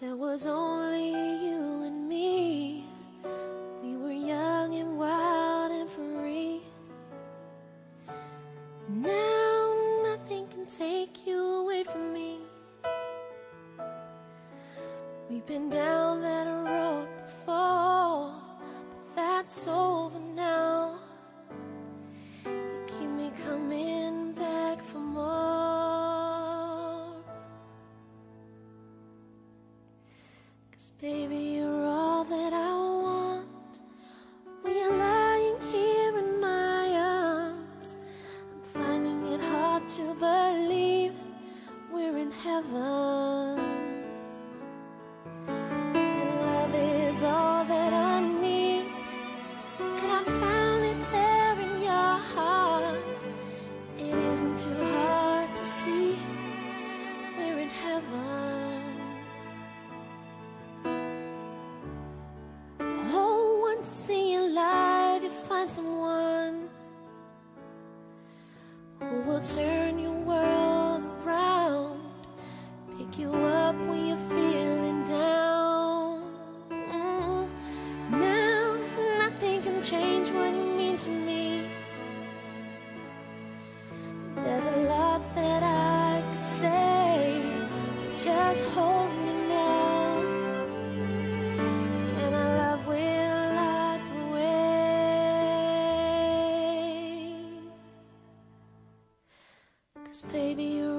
There was only you. in heaven. And love is all that I need, and I found it there in your heart. It isn't too hard to see, we're in heaven. Oh, once in your life, you find someone who will turn. baby, you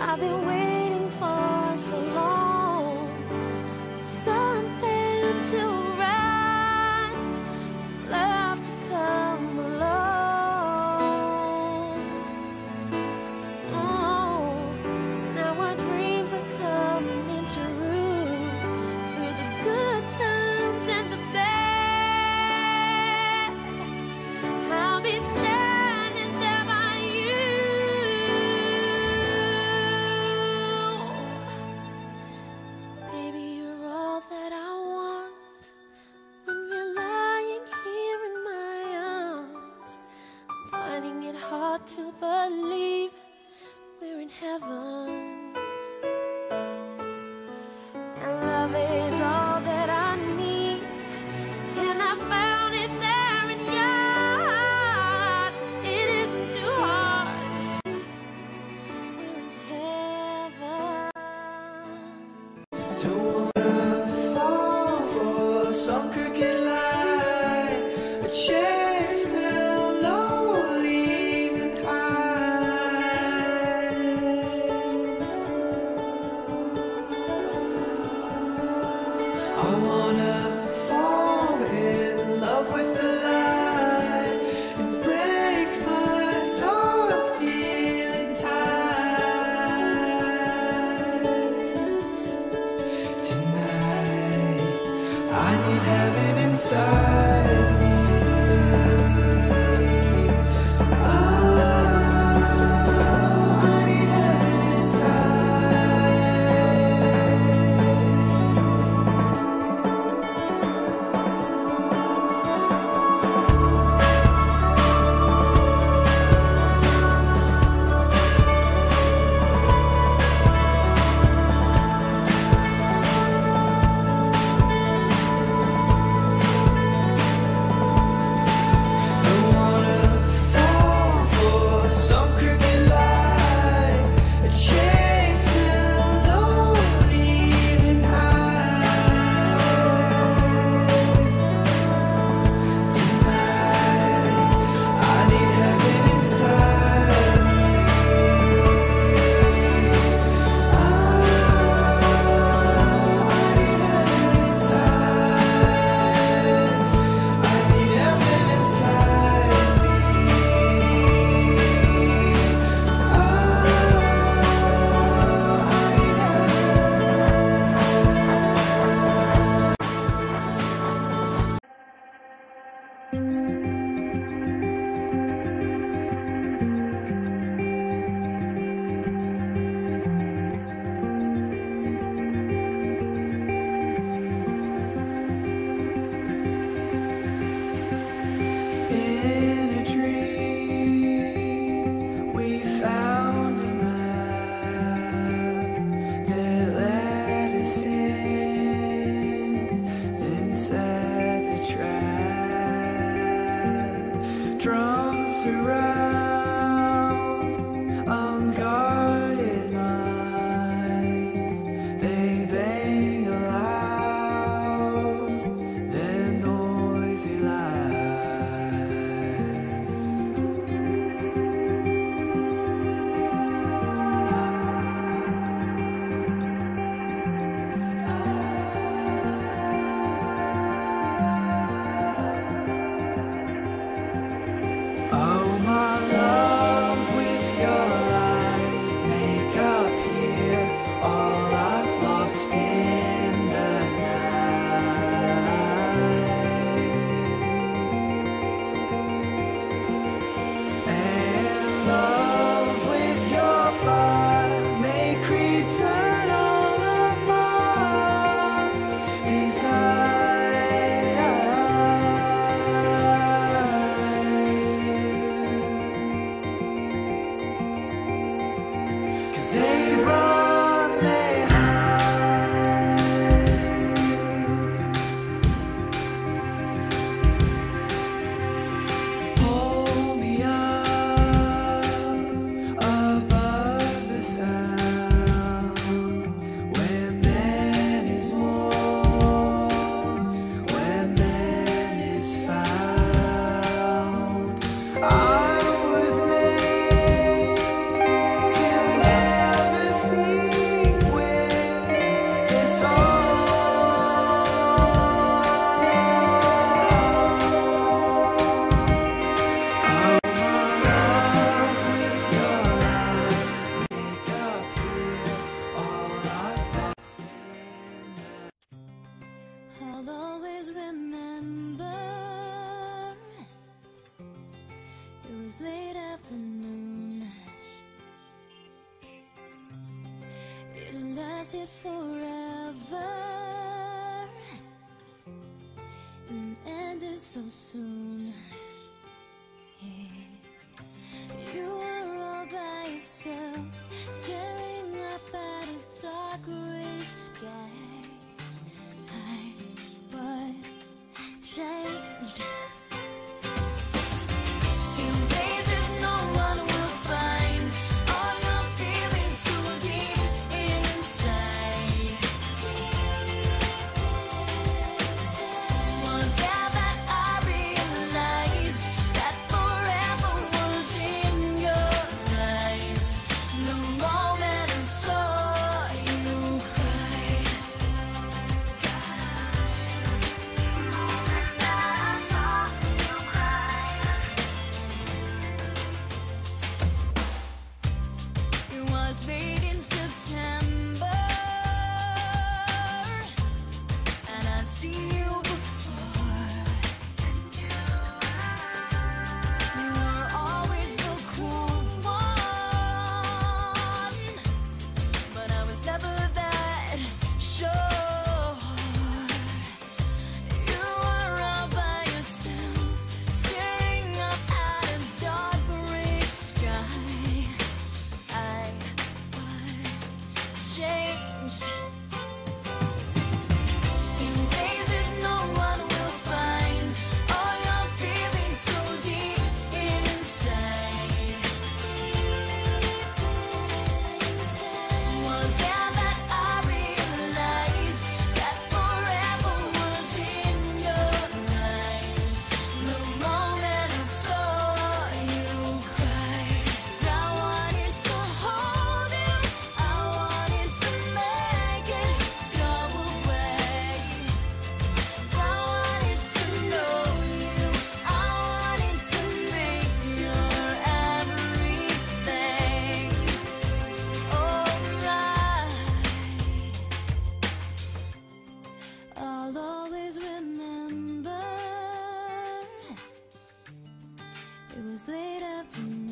I've been waiting for so long for something to to believe we're in heaven. And love is all that I need, and I found it there in your heart. It isn't too hard to see we're in heaven. inside you forever and ended so soon. Yeah. You were all by yourself, staring up at a dark gray sky. later tonight.